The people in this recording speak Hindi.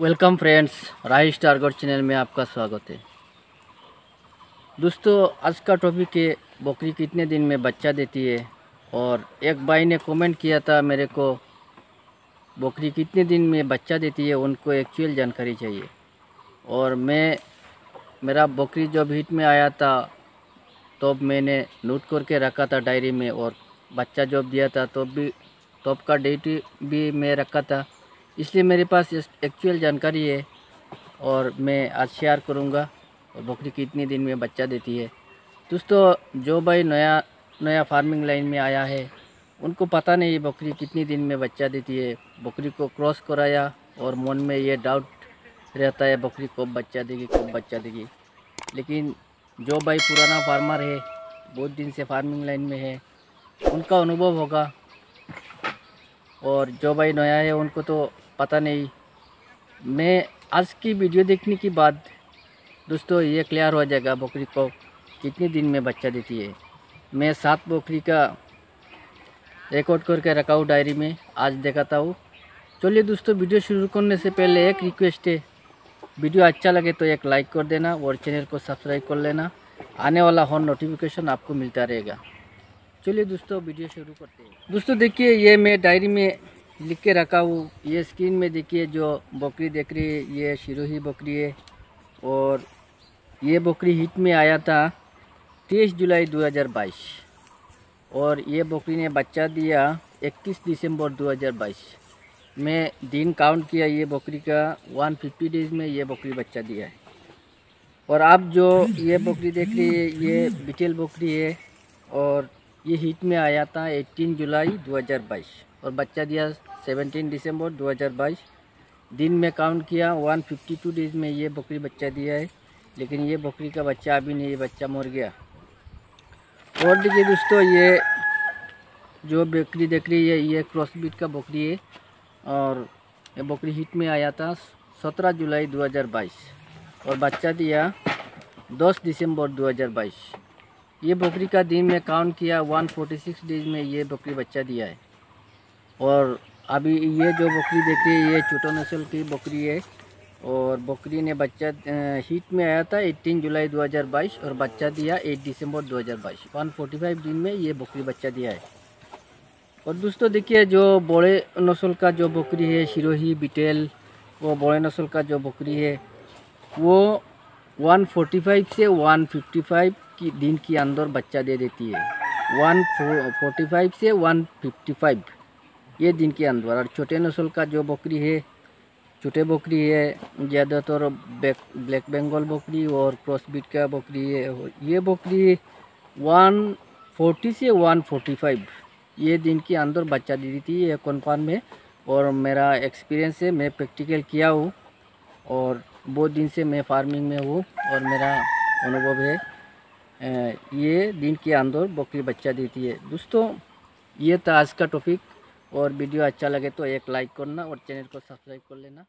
वेलकम फ्रेंड्स राही स्टारगोड चैनल में आपका स्वागत है। दोस्तों, आज का टॉपिक है, बकरी कितने दिन में बच्चा देती है? और एक भाई ने कमेंट किया था मेरे को, बकरी कितने दिन में बच्चा देती है, उनको एक्चुअल जानकारी चाहिए। और मैं, मेरा बकरी जब हिट में आया था, तब तो मैंने नोट करके रखा था डायरी में, और बच्चा जॉब दिया था, तब तो भी, तब तो का डेट भी मैं रखा था। इसलिए मेरे पास एक्चुअल जानकारी है और मैं आज शेयर करूँगा और बकरी कितने दिन में बच्चा देती है। दोस्तों, जो भाई नया नया फ़ार्मिंग लाइन में आया है, उनको पता नहीं बकरी कितनी दिन में बच्चा देती है। बकरी को क्रॉस कराया और मन में ये डाउट रहता है बकरी कब बच्चा देगी, कब बच्चा देगी। लेकिन जो भाई पुराना फार्मर है, बहुत दिन से फ़ार्मिंग लाइन में है, उनका अनुभव होगा। और जो भाई नया है, उनको तो पता नहीं। मैं आज की वीडियो देखने के बाद, दोस्तों, ये क्लियर हो जाएगा बकरी को कितने दिन में बच्चा देती है। मैं सात बकरी का रिकॉर्ड करके रखा हूँ डायरी में, आज दिखाता हूँ। चलिए दोस्तों, वीडियो शुरू करने से पहले एक रिक्वेस्ट है। वीडियो अच्छा लगे तो एक लाइक कर देना और चैनल को सब्सक्राइब कर लेना। आने वाला हर नोटिफिकेशन आपको मिलता रहेगा। चलिए दोस्तों, वीडियो शुरू करते हैं। दोस्तों, देखिए, ये मैं डायरी में लिख के रखा हूँ। ये स्क्रीन में देखिए जो बकरी देख रही है, ये शिरोही बकरी है और ये बकरी हिट में आया था तेईस जुलाई 2022 और ये बकरी ने बच्चा दिया 21 दिसंबर 2022 मैं दिन काउंट किया ये बकरी का 150 डेज़ में ये बकरी बच्चा दिया है। और आप जो ये बकरी देख रही है, ये बिटेल बकरी है और ये हिट में आया था 18 जुलाई 2022 और बच्चा दिया 17 दिसंबर 2022 दिन में काउंट किया 152 डेज़ में ये बकरी बच्चा दिया है, लेकिन ये बकरी का बच्चा अभी नहीं, ये बच्चा मर गया। और देखिए दोस्तों, ये जो बकरी देख रही है, ये क्रॉस बीट का बकरी है, और ये बकरी हिट में आया था 17 जुलाई 2022 और बच्चा दिया 10 दिसंबर 2022 ये बकरी का दिन में काउंट किया 146 डेज़ में ये बकरी बच्चा दिया है। और अभी ये जो बकरी देख रही है ये छोटो नस्ल की बकरी है। और बकरी ने बच्चा हीट में आया था 18 जुलाई 2022 और बच्चा दिया 8 दिसंबर 2022 145 दिन में ये बकरी बच्चा दिया है। और दोस्तों देखिए, जो बड़े नस्ल का जो बकरी है, शिरोही, बिटेल, वो बड़े नस्ल का जो बकरी है, वो 145 से 155 की, दिन के अंदर बच्चा दे देती है। 145 से 155 ये दिन के अंदर और छोटे नस्ल का जो बकरी है, छोटे बकरी है, ज़्यादातर ब्लैक बंगाल बकरी और क्रॉस बीट का बकरी है। ये बकरी 140 से 145 ये दिन के अंदर बच्चा दी थी, ये कन्फर्म है और मेरा एक्सपीरियंस है, मैं प्रैक्टिकल किया हूँ, और बहुत दिन से मैं फ़ार्मिंग में हूँ, और मेरा अनुभव है। ये दिन के अंदर बकरी बच्चा देती है। दोस्तों, ये था आज का टॉपिक और वीडियो अच्छा लगे तो एक लाइक करना और चैनल को सब्सक्राइब कर लेना।